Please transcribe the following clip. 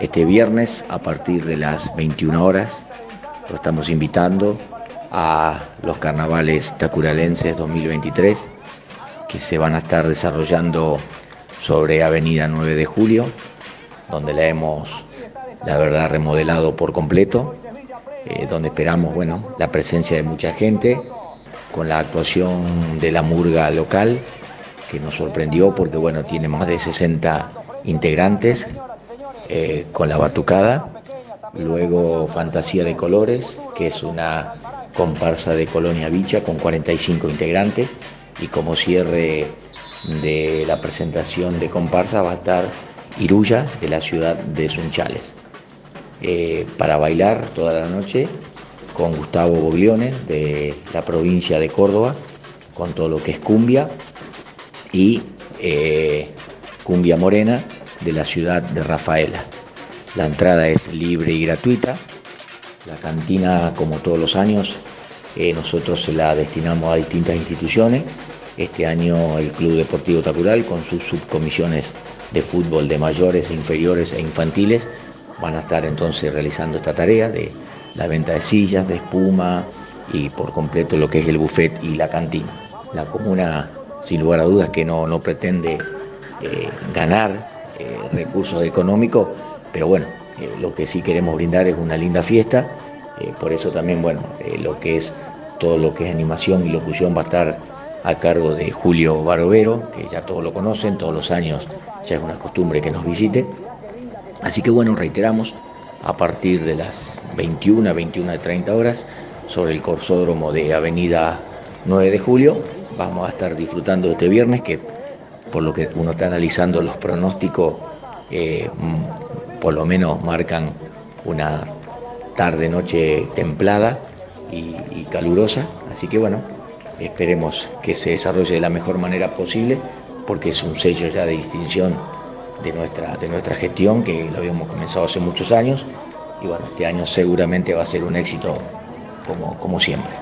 este viernes a partir de las 21 horas. Lo estamos invitando a los carnavales tacuralenses 2023 que se van a estar desarrollando sobre Avenida 9 de Julio, donde la hemos, la verdad, remodelado por completo, eh, donde esperamos, bueno, la presencia de mucha gente, con la actuación de la murga local, que nos sorprendió porque, bueno, tiene más de 60 integrantes, eh, con la batucada, luego Fantasía de Colores, que es una comparsa de Colonia Vicha con 45 integrantes, y como cierre de la presentación de comparsa va a estar Iruya de la ciudad de Sunchales. Eh, para bailar toda la noche con Gustavo Boglione de la provincia de Córdoba, con todo lo que es cumbia, y eh, cumbia morena de la ciudad de Rafaela. La entrada es libre y gratuita. La cantina, como todos los años, eh, nosotros la destinamos a distintas instituciones. Este año el Club Deportivo Tacural con sus subcomisiones de fútbol de mayores, inferiores e infantiles van a estar entonces realizando esta tarea de la venta de sillas, de espuma y por completo lo que es el buffet y la cantina. La comuna, sin lugar a dudas, que no, no pretende eh, ganar recursos económicos, pero bueno, eh, lo que sí queremos brindar es una linda fiesta, por eso también, bueno, lo que es todo lo que es animación y locución va a estar a cargo de Julio Barovero, que ya todos lo conocen, todos los años ya es una costumbre que nos visite. Así que bueno, reiteramos, a partir de las 21, 21 30 horas, sobre el corsódromo de Avenida 9 de Julio, vamos a estar disfrutando este viernes, que por lo que uno está analizando los pronósticos, eh, por lo menos marcan una tarde-noche templada y, y calurosa. Así que bueno, esperemos que se desarrolle de la mejor manera posible porque es un sello ya de distinción de nuestra, de nuestra gestión que lo habíamos comenzado hace muchos años y bueno, este año seguramente va a ser un éxito como, como siempre.